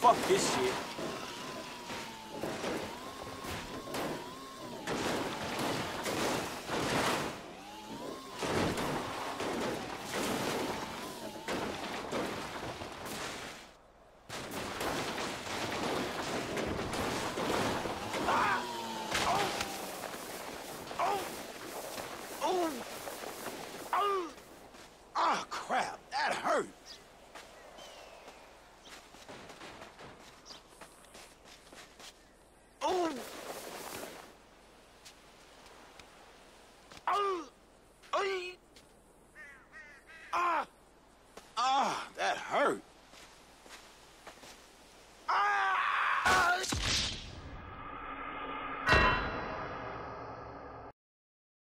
Fuck this shit. Ah, ah! That hurt!